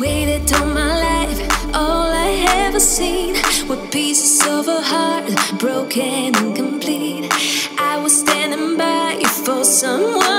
Waited all my life, all I ever seen were pieces of a heart broken and complete. I was standing by you for someone.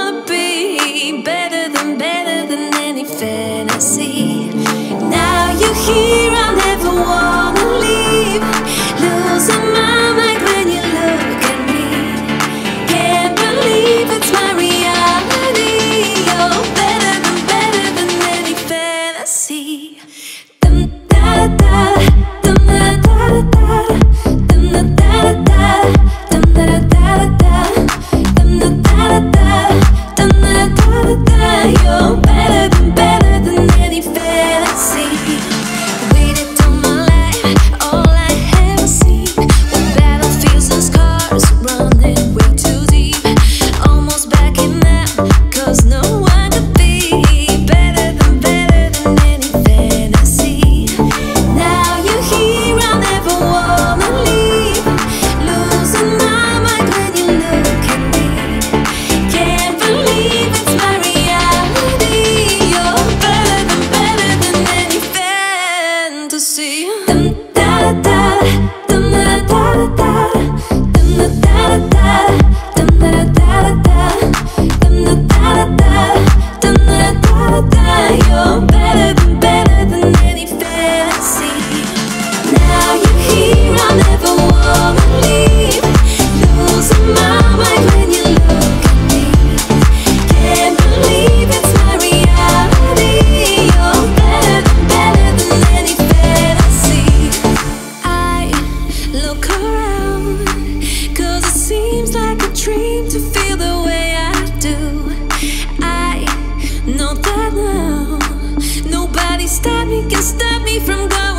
da da stop me can stop me from going.